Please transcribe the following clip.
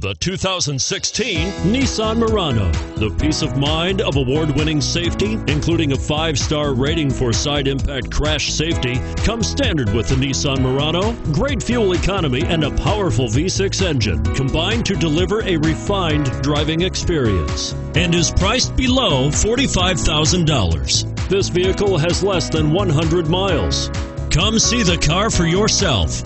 The 2016 Nissan Murano. The peace of mind of award winning safety, including a five star rating for side impact crash safety, comes standard with the Nissan Murano. Great fuel economy and a powerful V6 engine combined to deliver a refined driving experience and is priced below $45,000. This vehicle has less than 100 miles. Come see the car for yourself.